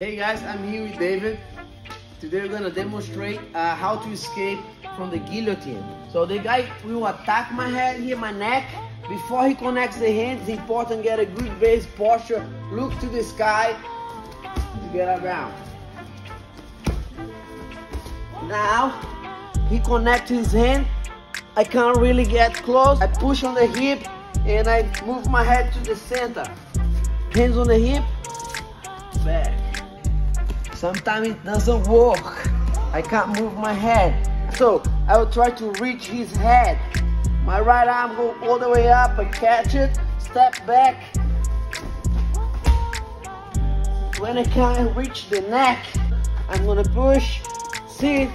Hey guys, I'm here with David. Today we're gonna demonstrate uh, how to escape from the guillotine. So the guy will attack my head here, my neck. Before he connects the hands, it's important to get a good base posture. Look to the sky to get around. Now, he connects his hand. I can't really get close. I push on the hip and I move my head to the center. Hands on the hip. Sometimes it doesn't work. I can't move my head. So I will try to reach his head. My right arm go all the way up, and catch it, step back. When I can't reach the neck, I'm gonna push, sit,